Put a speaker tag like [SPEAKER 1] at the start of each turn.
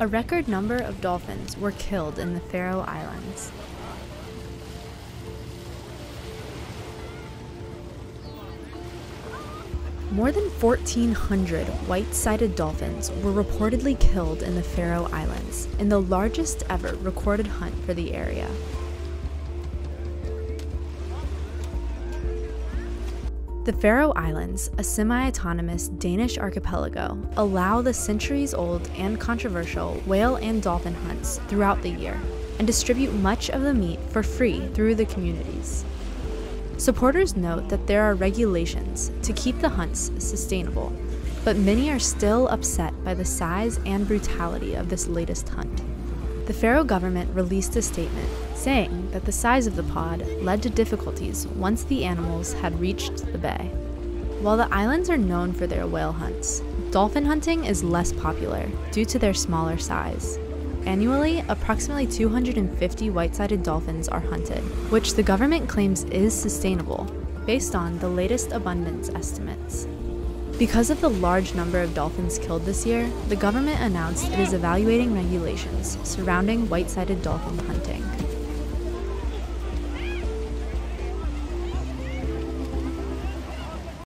[SPEAKER 1] A record number of dolphins were killed in the Faroe Islands. More than 1,400 white sided dolphins were reportedly killed in the Faroe Islands in the largest ever recorded hunt for the area. The Faroe Islands, a semi autonomous Danish archipelago, allow the centuries old and controversial whale and dolphin hunts throughout the year and distribute much of the meat for free through the communities. Supporters note that there are regulations to keep the hunts sustainable, but many are still upset by the size and brutality of this latest hunt. The Faroe government released a statement saying that the size of the pod led to difficulties once the animals had reached the bay. While the islands are known for their whale hunts, dolphin hunting is less popular due to their smaller size. Annually, approximately 250 white sided dolphins are hunted, which the government claims is sustainable based on the latest abundance estimates. Because of the large number of dolphins killed this year, the government announced it is evaluating regulations surrounding white sided dolphin hunting.